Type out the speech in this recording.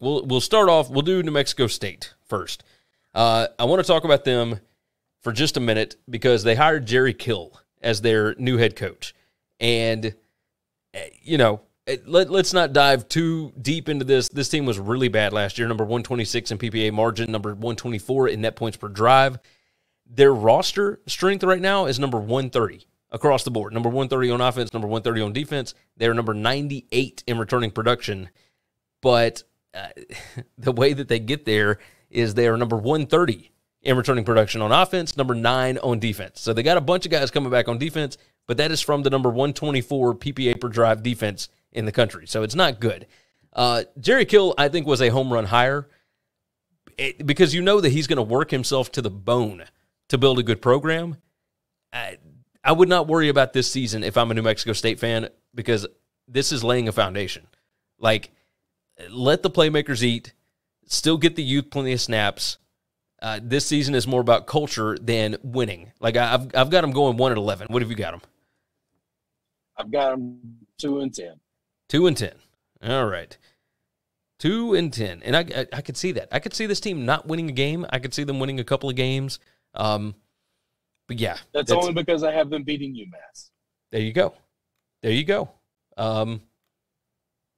we'll we'll start off. We'll do New Mexico State first. Uh, I want to talk about them for just a minute because they hired Jerry Kill as their new head coach, and eh, you know. eh, Let, let's not dive too deep into this. This team was really bad last year, number 126 in PPA margin, number 124 in net points per drive. Their roster strength right now is number 130 across the board. Number 130 on offense, number 130 on defense. They're number 98 in returning production. But uh, the way that they get there is they are number 130 in returning production on offense, number nine on defense. So they got a bunch of guys coming back on defense, but that is from the number 124 PPA per drive defense in the country. So it's not good. Uh, Jerry Kill, I think, was a home run hire it- because you know that he's going to work himself to the bone to build a good program. I, I would not worry about this season if I'm a New Mexico State fan because this is laying a foundation. Like, let the playmakers eat, still get the youth plenty of snaps. Uh, this season is more about culture than winning. Like I, I've I've got them going one and eleven. What have you got them? I've got them two and ten. Two and ten. All right. Two and ten, and I, I I could see that. I could see this team not winning a game. I could see them winning a couple of games. Um, but yeah, That's, only because I have them beating UMass. There you go. There you go. Um,